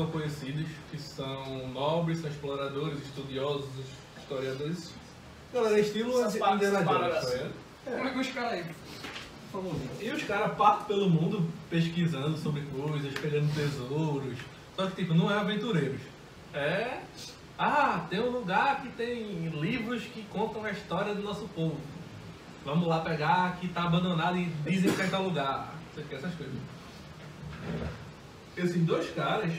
são conhecidos, que são nobres, são exploradores, estudiosos, historiadores. Galera, é estilo Essas Indiana Jones, tá ligado? Como é que os caras aí? E os caras partem pelo mundo pesquisando sobre coisas, pegando tesouros. Só que, tipo, não é aventureiros. É. Ah, tem um lugar que tem livros que contam a história do nosso povo. Vamos lá pegar que tá abandonado e dizem que é tal lugar. Você quer essas coisas. Esses dois caras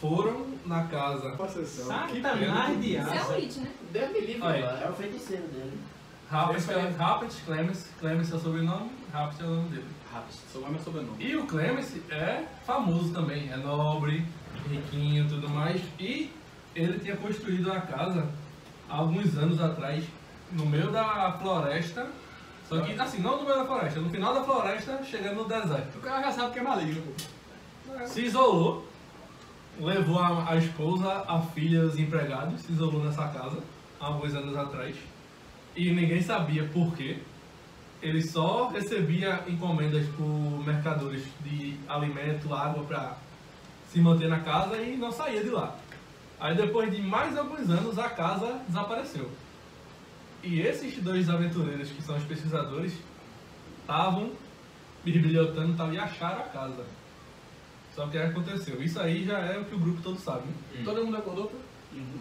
foram na casa Satanás de Isso é asa. o It, né? Deus me livre. É o feiticeiro dele. Esse aí. Rapet Clemens. Clemens é o sobrenome, Rapet é o nome dele. Rápido. Seu nome é sobrenome. E o Clemens é famoso também, é nobre, riquinho e tudo mais. E ele tinha construído a casa há alguns anos atrás, no meio da floresta. Só que, assim, não no meio da floresta, no final da floresta, chegando no deserto. O cara já sabe que é maligno, pô. Se isolou, levou a, a esposa, a filha os empregados, se isolou nessa casa, há alguns anos atrás. E ninguém sabia por quê. Ele só recebia encomendas por mercadores de alimento, água para se manter na casa e não saía de lá. Aí depois de mais alguns anos a casa desapareceu. E esses dois aventureiros que são os pesquisadores estavam bibliotando e acharam a casa. Só que o que aconteceu? Isso aí já é o que o grupo todo sabe. né? Todo mundo acordou, pô?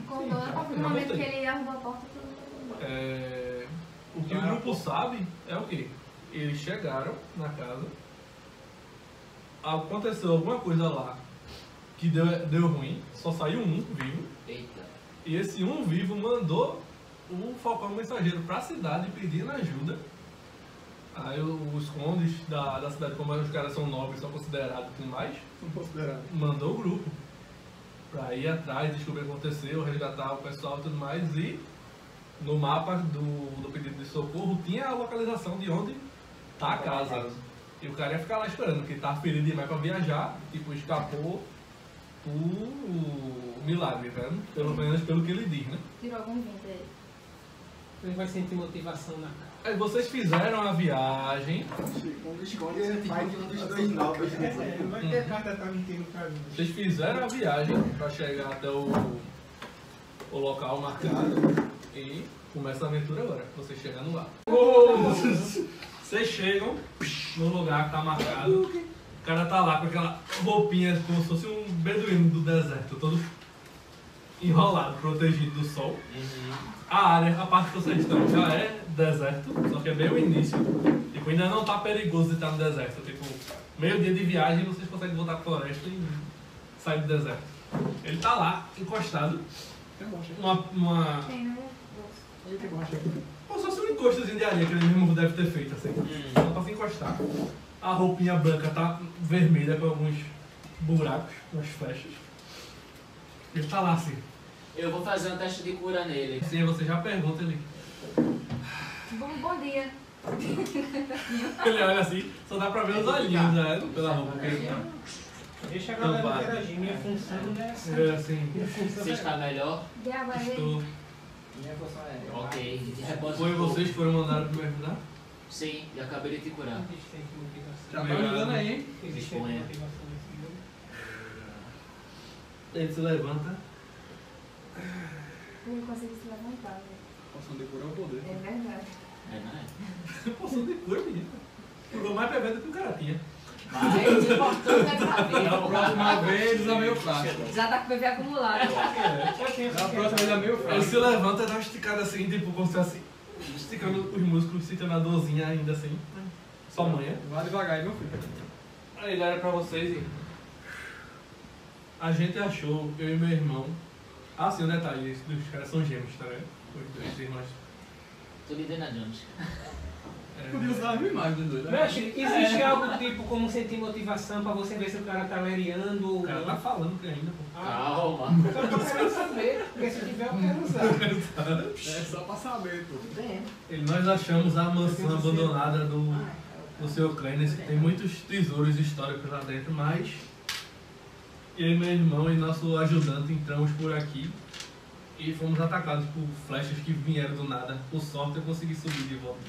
Acordou a partir do momento que ele arrumou a porta todo mundo. É, O que o grupo sabe é o quê? Eles chegaram na casa, aconteceu alguma coisa lá que deu, deu ruim, só saiu um vivo, Eita. e esse um vivo mandou o Falcão Mensageiro pra cidade pedindo ajuda. Aí os condes da, da cidade, como os caras são nobres, são considerados e tudo mais, Não considerado. mandou o grupo pra ir atrás, descobrir o que aconteceu, resgatar o pessoal e tudo mais. E no mapa do, do pedido de socorro tinha a localização de onde tá a casa. E o cara ia ficar lá esperando, porque tá ferido demais pra viajar, tipo, escapou por milagre, né? Pelo menos pelo que ele diz, né? Tirou algum vento aí. Ele vai sentir motivação na cara. Aí vocês fizeram a viagem, é vocês fizeram a viagem pra chegar até o, o local marcado e começa a aventura agora, vocês chegando lá. Vocês chegam no lugar que tá marcado, o cara tá lá com aquela roupinha como se fosse um beduíno do deserto, todo enrolado, protegido do sol. A área, a parte que vocês estão já é deserto, só que é bem o início. Tipo, ainda não tá perigoso de estar no deserto. Tipo, meio dia de viagem vocês conseguem voltar pra floresta e sair do deserto. Ele tá lá, encostado, um uma, uma como se fosse um encostozinho de areia que ele mesmo deve ter feito, assim. Só pra se encostar. A roupinha branca tá vermelha com alguns buracos, umas flechas. Ele tá lá assim. Eu vou fazer um teste de cura nele. Aí você já pergunta ele. Bom, bom dia. Ele olha assim, só dá pra ver os olhinhos né, pela roupa que ele tá. Deixa a Então galera interagir. Minha função não é essa. É assim, Minha função Você é está melhor? Estou. Minha função é Ok. Foi vocês que foram mandados pra me ajudar? Sim, e acabei de te curar. Já tá ajudando aí, hein? Disponha. Ele se levanta. Não consigo se levantar, velho. Poção de cura é o poder. É verdade. É, não é? Poção de cura, menino. Jogou mais bebê do que o cara tinha. Mas o importante é Da saber. próxima vez usa meio fraco. Já tá com o bebê acumulado. Eu tenho Da próxima vez é meio Ele fraco. se levanta e dá uma esticada assim, tipo, como se fosse esticando os músculos, sentindo a dorzinha ainda assim. Só manha. Vai devagar aí, meu filho. Aí ele olha pra vocês e. A gente achou, eu e meu irmão. Ah, sim, um detalhe: esses dois caras são gêmeos, tá vendo? Os dois irmãos. Tudo Indiana Jones. É, Podia usar as imagens dos dois. né? Mexe, existe algo tipo como sentir motivação pra você ver se o cara tá lereando ou o cara tá falando que ainda, pô. Ah, Calma. eu tô querendo saber, porque se tiver eu quero usar. É só pra saber, pô. Bem. E nós achamos a mansão abandonada do, do seu que tem muitos tesouros históricos lá dentro, mas eu e meu irmão e nosso ajudante entramos por aqui e fomos atacados por flechas que vieram do nada. Por sorte eu consegui subir de volta.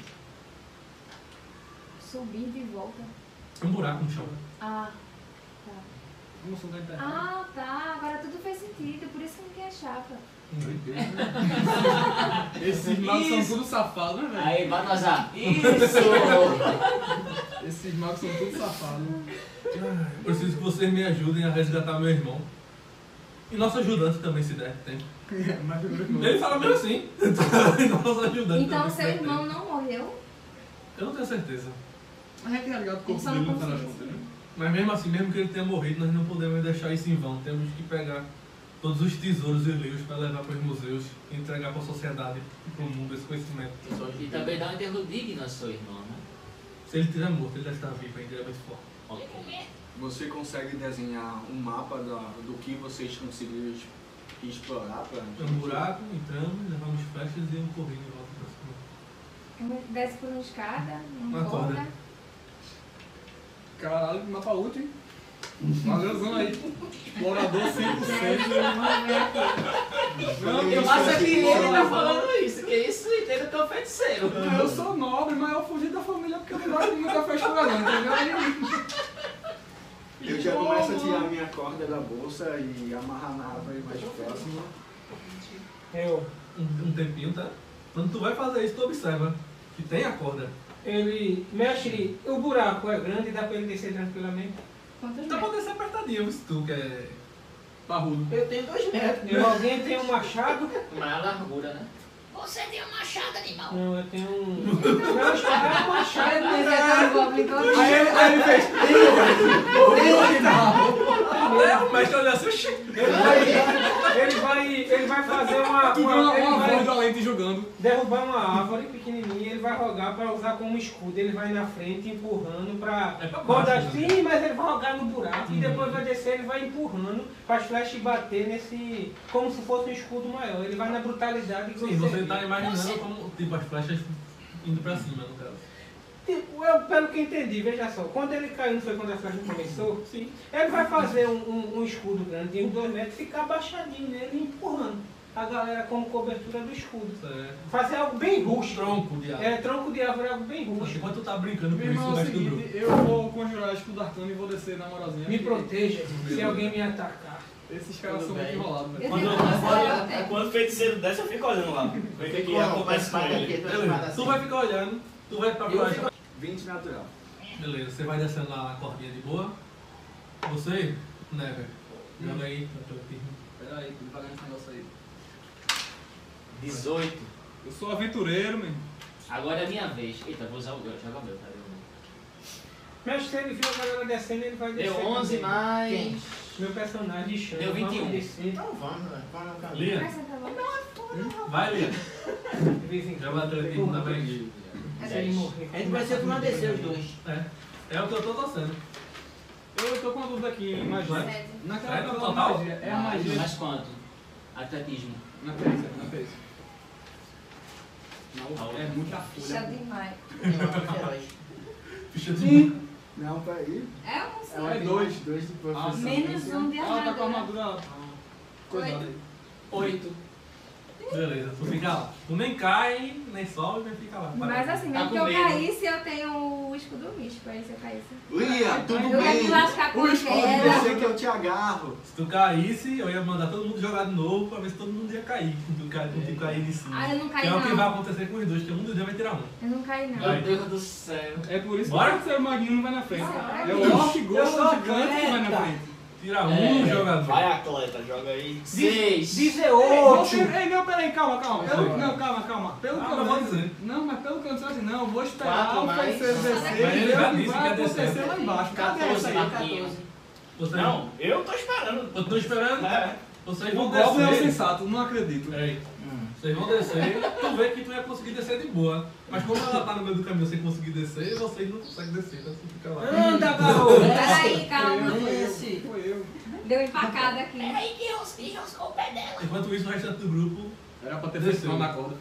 Subir de volta. Um buraco no chão. Ah, Emoção da internet. Ah, tá. Agora tudo fez sentido. Por isso que não tem a chapa. Esses magos são tudo safados, né, velho? Aí, Baltazar. Isso! Esses magos são tudo safados. Preciso que vocês me ajudem a resgatar meu irmão. E nosso ajudante também, se der tempo. Meu irmão. Ele fala meio assim. nosso ajudante Então também, seu irmão não morreu? Eu não tenho certeza. A gente tá ligado com o corpo dele não no final das conseguiu. contas, né? Mas mesmo assim, mesmo que ele tenha morrido, nós não podemos deixar isso em vão. Temos que pegar todos os tesouros e livros para levar para os museus e entregar para a sociedade e para o mundo esse conhecimento. E também dá um enterro digno ao seu irmão, né? Se ele estiver morto, ele deve estar vivo ainda, ele é muito forte. Você consegue desenhar um mapa da, do que vocês conseguiram explorar pra É um buraco, entramos, levamos flechas e um correndo em volta para cima. Desce por uma escada, Uma uma corda. corda. Caralho, que mapa útil, hein? Valeuzão aí. Explorador 100%. Vamos ver aqui. Não, Eu acho que ele tá falando isso, que isso entende que é um feiticeiro. Eu sou nobre, mas eu fugi da família porque eu não gosto de muita festa explorador, entendeu? Eu já começo a tirar minha corda da bolsa e amarrar na árvore mais próxima. Eu, Um, um tempinho, tá? Quando tu vai fazer isso, tu observa que tem a corda. Ele, mestre, o buraco é grande e dá pra ele descer tranquilamente. Quantos Então metros? pode ser apertadinho, se tu quer. Parrudo. Eu tenho dois metros. Eu, alguém tem um machado? Mas a largura, né? Você tem um machado, animal. Não, eu tenho um. Não, espada é um machado. Eu que um todo. Aí ele, aí ele fez. O mestre olha assim. Ele vai, ele vai, ele vai fazer uma. Uma uma, ele uma vai da lente jogando. derrubar uma árvore pequenininha, ele vai rogar para usar como escudo. Ele vai na frente empurrando para É pra rodar baixo, né? sim, mas ele vai rogar no buraco e depois vai descer, ele vai empurrando para as flechas bater nesse. como se fosse um escudo maior. Ele vai na brutalidade que Sim, você vê. tá imaginando como, tipo, as flechas indo pra cima, no caso. Tipo, eu, pelo que entendi, veja só, quando ele caiu, não foi quando a flecha começou? Sim. Ele vai fazer um, um- um escudo grande de uns dois metros, ficar abaixadinho nele e empurrando a galera como cobertura do escudo. É. Fazer algo bem rústico. Tronco de árvore. É, tronco de árvore é algo bem rústico. Enquanto tu tá brincando com isso, é o seguinte, eu vou conjurar escudo arcano e vou descer na moralzinha. Me proteja se alguém me atacar. Esses caras Tudo são muito bem. enrolados, velho. Eu Quando, quando, quando o feiticeiro desce, eu fico olhando lá. Que, que acontece com ele. Tu vai ficar olhando, tu vai pra 20 natural. Beleza, você vai descendo lá na cordinha de boa. Você, Never, joga aí pra teu time. Pera aí, tô devagando esse negócio aí. 18. Eu sou aventureiro, meu. Agora é a minha vez. Eita, vou usar o meu. Joga o meu, tá vendo? Se ele viu a galera descendo, ele vai descer. Deu 11 também. mais. Meu personagem de chão. Deu 21. Vamos descer. Então vamos, né? Vamos caminho. Lia, Vai sentar lá. vai Lia. De vez em Já quando. Se ele morrer. A gente vai ser pra descer os dois. É. É o que eu tô torcendo. Eu tô com uma dúvida aqui, imagina. Sete. Naquela Sete tabela da total? magia, é a magia. Mais quanto? Atletismo. Na perícia, na perícia. Não, é muita folha. demais. Ficha de. Não, peraí. É um sim. É dois. Dois de profissão. Menos um de Ah, tá com a armadura. armadura coisada aí. 8. Beleza, tu fica lá. Tu nem cai, nem sobe, mas fica lá. Mas assim, Tá mesmo com que eu medo. caísse, eu tenho o escudo místico. Aí se eu caísse. Lia, tudo eu bem. O escudo você que eu te agarro. Se tu caísse, eu ia mandar todo mundo jogar de novo pra ver se todo mundo ia cair. Tu, cai, tu cair de cima. Ah, eu não que caí é o que vai acontecer com os dois, que um dos dois vai tirar um. Eu não caí não. Vai. Meu Deus do céu. É por isso Bora? que o ser maguinho não vai na frente. Ah, É o orc sou gigante que vai na frente. Tira um É, jogador. Vai, atleta, joga aí. 6. Dizer Ei, outro. você- Ei, não, peraí, calma, calma. Pelo, Vai. não, calma, calma. Pelo Ah, que eu lembro- dizer. Não, mas pelo que eu disse não, eu vou esperar Quatro o Mas e ele ver já o que vai acontecer lá embaixo. Cadê 14, essa aí? Não, eu tô esperando. Eu tô esperando. É. Vocês O vão Goblin é o sensato, não acredito. Peraí. Vocês vão descer, tu vê que tu ia conseguir descer de boa. Mas como ela tá no meio do caminho sem conseguir descer, vocês não conseguem descer, então você fica lá. Anda, garoto. Peraí, calma. Foi eu. Deu uma empacada aqui. Enquanto isso, o restante do grupo, Era pra ter mal na corda.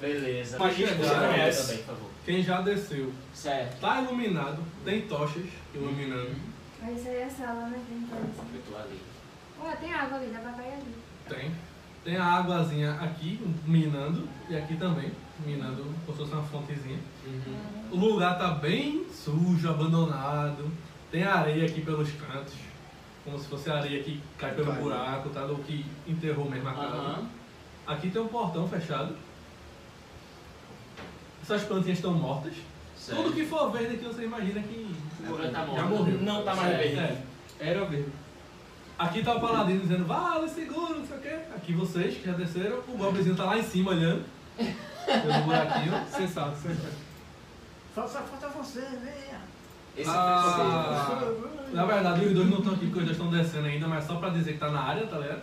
Beleza. Magia Me que explica você também, conhece. por favor. quem já desceu, Certo. tá iluminado, tem tochas iluminando. Mas isso aí é a sala, né? Tem. Eu tô ali. Olha, tem água ali, dá pra cair ali. Tem. Tem a águazinha aqui, minando, e aqui também, minando, como se fosse uma fontezinha. O lugar tá bem sujo, abandonado. Tem areia aqui pelos cantos. como se fosse areia que cai pelo Cai. buraco, tá? Ou que enterrou mesmo a casa. Aham. Aqui tem um portão fechado. Essas plantinhas estão mortas. Certo. Tudo que for verde aqui você imagina que Agora tá já morto. morreu. Não tá mais Certo. verde. É. Era verde. Aqui tá o paladino dizendo, vale, segura, não sei o quê. Aqui vocês que já desceram, o goblinzinho tá lá em cima olhando. Pelo buraquinho. Sensato, sensato. Só só falta você, venha. Esse Ah, é o na verdade, os dois não estão aqui porque os dois estão descendo ainda, mas só pra dizer que tá na área, tá ligado?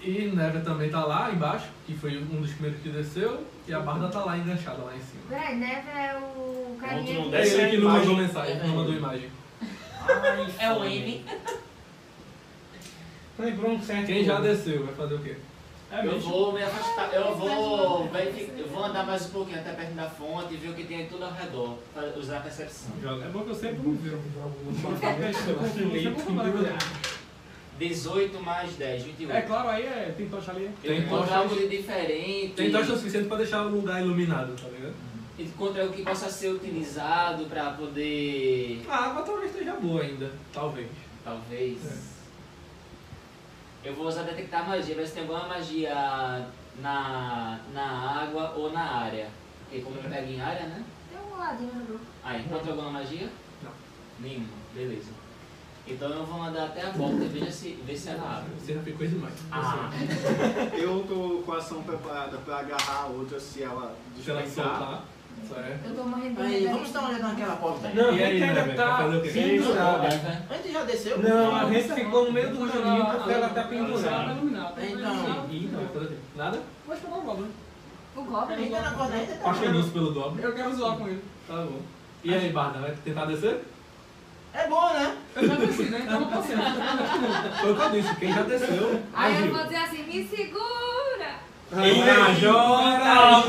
E Neve também tá lá embaixo, que foi um dos primeiros que desceu, e a Barda tá lá enganchada lá em cima. Peraí, Neve é o carinha não que... desce É ele a que não mandou mensagem, não mandou imagem. É o N. Lembrou um certo. Quem já desceu vai fazer o quê? É Eu mesmo. vou me afastar, eu vou, verifi- eu vou andar mais um pouquinho até perto da fonte e ver o que tem tudo ao redor, para usar a percepção. É bom que eu sempre me viro. É 18 mais 10, 28. claro, aí é, tem tocha ali. Tem algo de diferente. Tem tocha o suficiente pra deixar o lugar iluminado, tá ligado? Encontro algo que possa ser utilizado para poder. A água talvez esteja boa ainda, talvez. Talvez. É. Eu vou usar detectar magia, ver se tem alguma magia na, na água ou na área. Porque como eu pego em área, né? Tem um ladinho no grupo. Ah, encontra alguma magia? Não. Nenhuma, beleza. Então eu vou andar até a volta e veja se, ver se ela abre. Você já ficou demais. Ah, Eu tô com a ação preparada pra agarrar a outra se ela Se ela despencar. soltar. Eu tô morrendo de Aí, vamos dar uma olhada naquela porta aí. Não, E aí, gente ainda vai tá fazer o quê? A gente já desceu? Não, a gente ficou no meio do caminho porque ela tá Ela pendurada. iluminada. Então. Ih, não vai fazer o quê? Nada? Vou esperar o Goblin. O A Goblin? gente tá na corda ainda, tá? Apaixonou-se pelo Goblin. Eu quero zoar com ele. Tá bom. E aí, Barda, vai tentar descer? É bom, né? Eu já desci, né? Então não posso. Foi o que eu disse, quem já desceu. Aí eu vou dizer assim, me segura! Majora!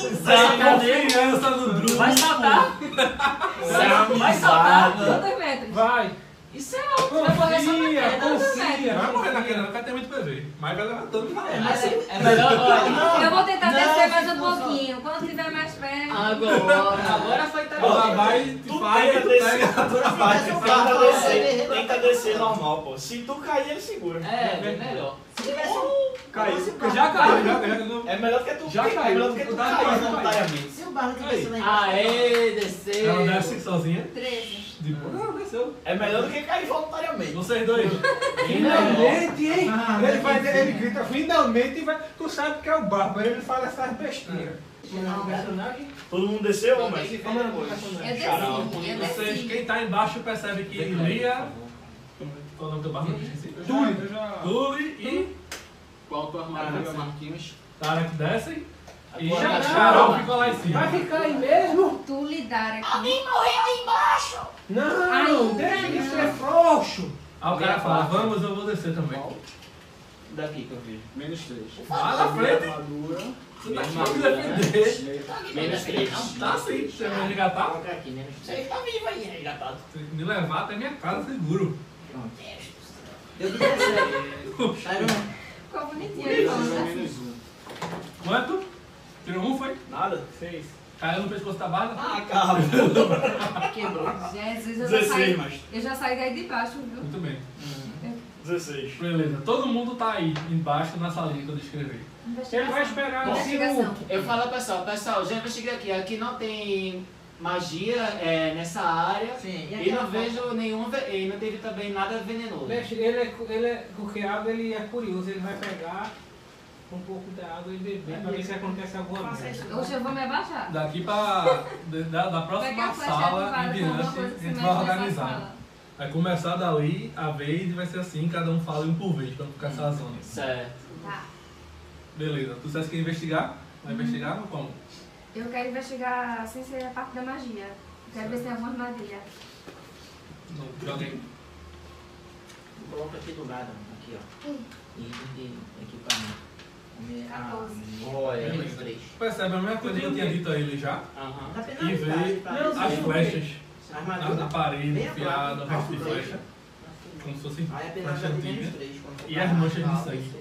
Sem confiança no Druid. Vai saltar? Vai saltar? Quantos metros? Vai, Isso é alto, vai morrer só na confia, queda. confia. Vai morrer naquele, não vai ter muito PV. Mas vai levantando e vai É, mas É melhor olha. Eu vou tentar Não, descer mais um pouquinho. Quando tiver mais perto. Agora, agora foi tá Ela vai, é tu faz, tu pega Fala. barco Tenta vai descer, vai- tenta descer normal, pô. Se tu cair, ele segura. É, bem melhor. Se tivesse um... Caiu. já caiu. Já, já, já. É melhor do que tu Já É caiu. melhor do que tu tava cair voluntariamente. Se o barco tivesse lá embaixo... Aê, desceu. Ela desce sozinha. 13. De boa. Não, desceu. É melhor do que cair voluntariamente. Vocês dois. Finalmente, hein? Ah, ele, mas vai, ele grita finalmente e vai. Tu sabe que é o barba, ele fala essas besteiras. Não, personagem... Todo mundo desceu, Não, mas. Como é o depois. Eu Xarope. desci, eu Vocês, quem tá embaixo percebe que Lia. Qual é o nome do barco? Tuli e Qual a tua armadura, Marquinhos? Tarek descem. E já. Xarol ficou lá em cima. Vai ficar aí mesmo? Tu lidar aqui. Não, Ai, deixa de não. ser frouxo. Aí o cara fala, vamos, eu vou descer também. Daqui que eu vejo. Menos 3. Vai na frente. Armadura. Você tá aqui pra me defender. Menos 3. Tá sim, você vai me engatar. Coloca aqui, menos 3. tá vivo aí, engatado. Se me levar até minha casa seguro. Eu 17. Tá vendo? Ficou bonitinho. Menos 1. Quanto? Tirou um, foi? Nada. Seis. Caiu no pescoço da barda? Ah, calma. Quebrou. Jesus, eu já 16, saí. mas. Eu já saí daí de baixo, viu? Muito bem. 16. Beleza. Todo mundo tá aí, embaixo, na salinha que eu descrevi. Ele vai esperar Bom, assim Investigação. Eu falo pessoal, pessoal, já investiguei aqui. Aqui não tem magia é, nessa área. Sim, e E não vejo nenhum. ve- E não teve também nada venenoso. Ele é, ele é, água ele é curioso, ele vai pegar um pouco da água e beber pra ver se acontece alguma isso. Hoje eu vou me abaixar. Daqui pra. de- Da, da próxima sala de em com diante, coisa a gente vai organizar. Vai começar dali a vez e vai ser assim, cada um fala um por vez, pra não ficar essa zona. Certo. Tá. Beleza. Tu disseste que ia investigar? Vai investigar ou como? Eu quero investigar sem ser a parte da magia. Eu quero ver se tem alguma armadilha. Não, joguei. Coloca aqui do lado, aqui ó. Item de equipamento. Me- 14. Olha, Beleza. menos 3. Percebe a mesma coisa que eu tinha dito a ele já? Aham. Dá E vê isso. as flechas A na, na parede, enfiada, resto de flecha, como se fosse Aí a flecha antiga. 3. quando E for as manchas de sangue.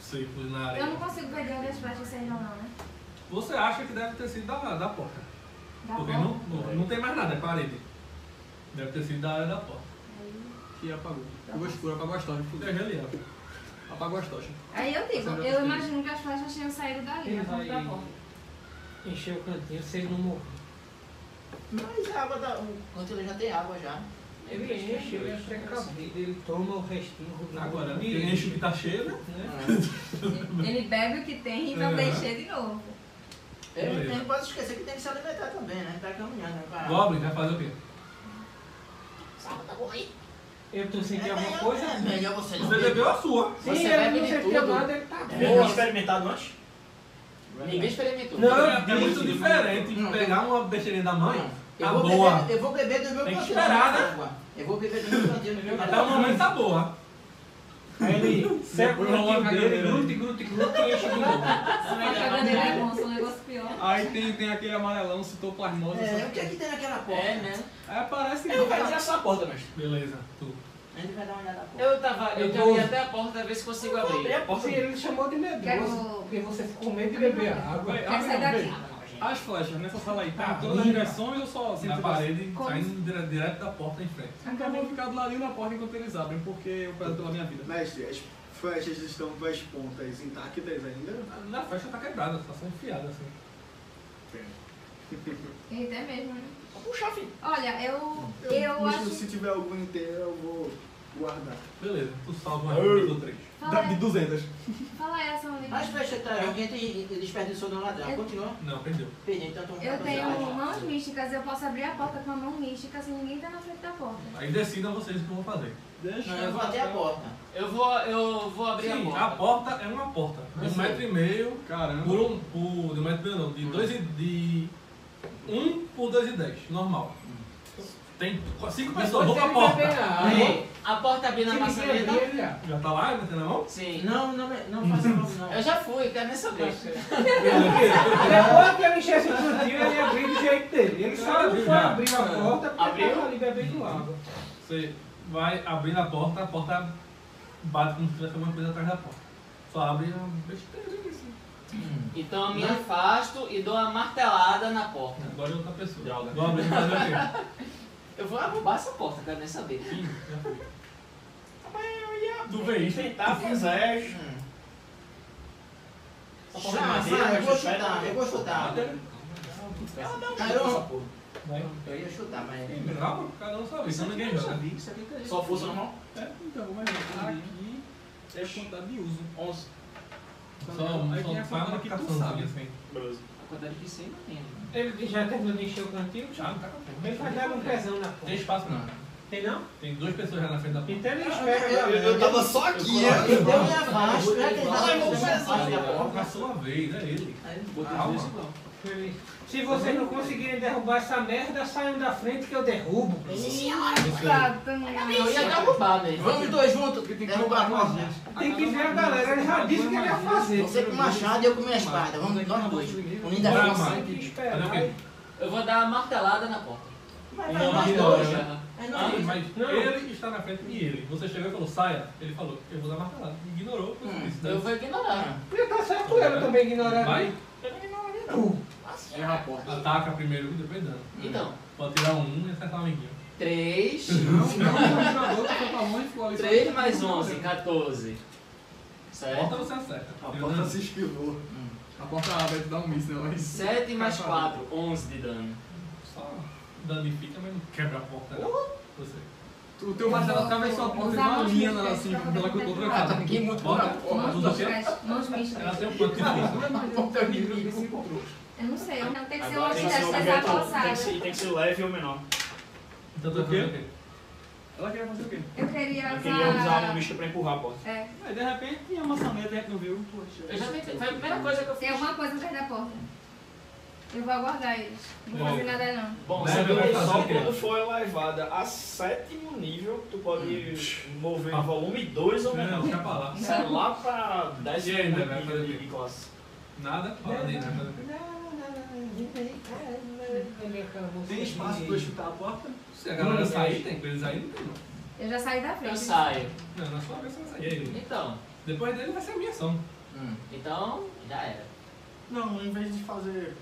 Círculos na Eu areia. não consigo ver de onde as flechas saíram, não, né? Você acha que deve ter sido da, da porta. Dá Porque não, não, não tem mais nada, é parede. Deve ter sido da área da porta. Que apagou. Ficou escuro, apagou as tochas. Fudeu ali, ó. Apagou as tochas. Aí eu digo, eu conseguir. imagino que as flechas tinham saído dali, Ele na frente da porta. encher o cantinho se ele não morrer. Mas a água da. O cantilho já tem água já. Ele enche, ele é precavido, ele toma o restinho. Agora, quem enche o que tá cheio, né? Né? Ele bebe o que tem e vai É. encher de novo. Ele tem, não pode esquecer que tem que se alimentar também, né? Tá caminhando, né? Goblin vai fazer o quê? Sábado tá bom aí. Eu tô sentindo alguma melhor- coisa? É melhor você não Você bebeu a sua. Sim, Você ele bebe não de sentiu tudo. nada, ele tá bom. tinha experimentado antes? Ninguém experimentou. Não, é, é muito diferente Não. pegar uma besteirinha da mãe, Eu tá vou, boa. beber, eu vou beber do meu Tem que esperar, né? água. Eu vou beber do meu do meu Até o momento tá boa. Aí ele seca o cantinho dele, caganeira. glute, glute, glute e enche de novo. A caganeira é bom, são um negócio pior. Aí tem, tem aquele amarelão, citoplasmose. É, sabe? o que é que tem naquela porta? É, né? Aí aparece Eu quero tirar essa porta, mestre. Beleza, tu. A gente vai dar uma olhada na porta. Eu tava. Eu Eu quero ir vou- até a porta ver se consigo Abri abrir. a porta. Sim, ele chamou de medroso, Quero- porque você ficou com medo de beber água. Quer sair daqui? As flechas nessa sala aí, tá? Ah, em todas as direções ou só assim? Na parede, Como? saindo dire- direto da porta em frente. Então eu vou ficar do ladinho da porta enquanto eles abrem, porque eu peço pela minha vida. Mestre, as flechas estão com as pontas intactas ainda? Na festa tá quebrada, tá só enfiada assim. Eita, é mesmo, né? Puxa, filho. Olha, eu, Eu, eu puxo, acho... Se tiver alguma inteira, eu vou guardar. Beleza, tu salva umas duas ou três. Fala De aí, 200. fala essa ali. As flechas tá, alguém tem desperdiçou no ladrão. Eu- Continua. Não, perdeu. Perdi, então toma Eu tenho cuidado. mãos místicas, eu posso abrir a porta com a mão mística se ninguém tá na frente da porta. Aí decidam vocês o que eu vou fazer. Deixa Não, eu vou até a porta. Eu vou, eu vou abrir Sim, a a porta. porta é uma porta. De Eu um metro e meio Caramba. por um. Por, de um metro e meio não, de dois e. de. Um por dois e dez, normal. Tem cinco pessoas, vou pra porta. Aí, a porta abrindo na maçaneta. Já tá lá, metendo a mão? Sim. Não, não, não faça novo não. Eu já fui, quero nem saber. Depois que ele enchesse o cantinho, ele abriu do jeito dele. Ele só não Abriu foi já. abrir a porta porque Abriu? tava ali bebendo água. Você vai abrindo a porta, a porta bate como se tivesse alguma coisa atrás da porta. Só abre uma besteira assim. Então eu me afasto e dou uma martelada na porta. Agora é outra pessoa. Droga. Vai fazer o quê? Eu vou arrombar essa porta, quero nem saber. Sim, já. Mas eu ia Tu vê isso? tentar fazer. Hum. Fazer madeira, vai, eu vou mas chutar, eu vou chutar. Ela dá um Não, chute eu-. Eu ia chutar, mas... Calma, cada um sabe, senão ninguém joga. Isso eu Só força normal? É, então, vamos ver. Aqui é a quantidade de uso. 11. Só, Aí tem só a faz uma quantidade que tu sabe. assim. Beleza. A quantidade que sei não tem. né? Ele já terminou de encher o cantinho? Já, não tá com. Ele vai dar um pezão na Tem porta. espaço não. Tem não? Tem duas pessoas já na frente da porta. Então ele espera. Eu- galera. Eu tava só aqui. Eu minha já que ele Ai, vai vamos fazer pensar. afasto da Na sua vez, é ele. Calma. Ele- Se vocês não conseguirem derrubar essa merda, saiam da frente que eu derrubo. Tá, Eu ia derrubar mesmo. Vamos os dois juntos, derrubar a porta. Tem que ver a galera, ele já disse que ele ia fazer. Você com o machado e eu com minha espada. Vamos nós dois. Unindo a força. o? Eu vou dar uma martelada na porta. Mas Não, nós não, dois. não. É nós. mas Não. ele está na frente e ele. Você chegou e falou, saia. Ele falou, eu vou dar martelada. Ignorou, Hum, isso. Eu vou ignorar. E tá certo eu também ignorar. Vai, Uh, Erra a porta. ataca primeiro e depois dano. Então, Pode tirar um e acertar o amiguinho. 3, Não, não, 3 mais 11, 14. A Certo? porta você acerta. A porta se esquivou. A porta abre e dá um míssil. mas- 7 mais 4, 11 de dano. Só danifica, mas não quebra a porta. não. Você. O teu machado atravessou a porta de uma linha né, assim, pela que eu tô Ah, trancado. tá ninguém muito Bota. na porta. Mãos místicas. Ela tem um quanto de? A porta é inimigo. Eu não sei, eu não tem que ser Agora uma tem que ser um dessas objeto, tem que avançadas. ser, tem que ser leve ou menor. Então tu vai fazer o quê? Ela queria fazer o quê? Eu queria Eu queria usar uma usar... mística pra empurrar a porta. É, Aí de repente tinha a maçaneta e a gente não viu. Eu já tentei, foi a primeira coisa que eu tem fiz. alguma coisa atrás da porta. Eu vou aguardar eles. Não vou fazer nada não. Bom, vai fazer Só quando for elevada a sétimo nível, tu pode mover em volume 2 ou Não, menor. deixa pra lá. Sai lá pra décimo E aí, né, vai fazer nível o de, quê? de classe. Nada? Fala fazer o quê? Tem espaço pra eu chutar a porta? Se a galera sair, tem. Pra eles aí não tem não. Eu já saí da Eu frente. saio. Não, na sua vez você vai sair. Então, Depois dele vai ser a minha ação. Hum. então, já era. Não, em vez de fazer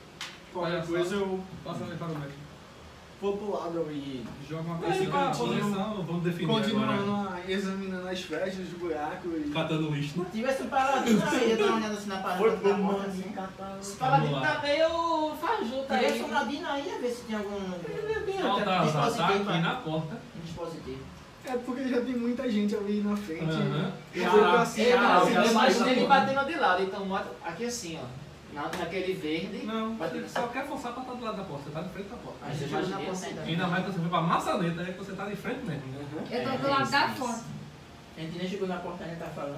Olha qualquer só. coisa, eu Passa ali para o mestre. For pro lado e Joga uma pra coisa posição, vamos definir agora. continuando a- examinando as fechas, os buracos e. Catando lixo, né? Se tivesse um paladino aí, ia dar uma olhada assim na parada da porta, mano. assim, catando. Esse lá. tá meio tivesse aí. um ladino aí, ia ver se tinha algum Baltazar tá dispositivo. aqui na porta. Dispositivo. É porque já tem muita gente ali na frente. Aham. Eu Eu, não, eu sai imagino essa ele batendo de lado, então bota aqui assim, ó. Na, naquele verde. Não, você só quer forçar pra estar do lado da porta. Você tá de frente da porta. Aí você joga na porta ainda. Mais quando você for pra maçaneta, é que você tá de frente mesmo. Aham. Eu tô É, do lado isso, da porta. A gente nem chegou na porta, a gente tá falando.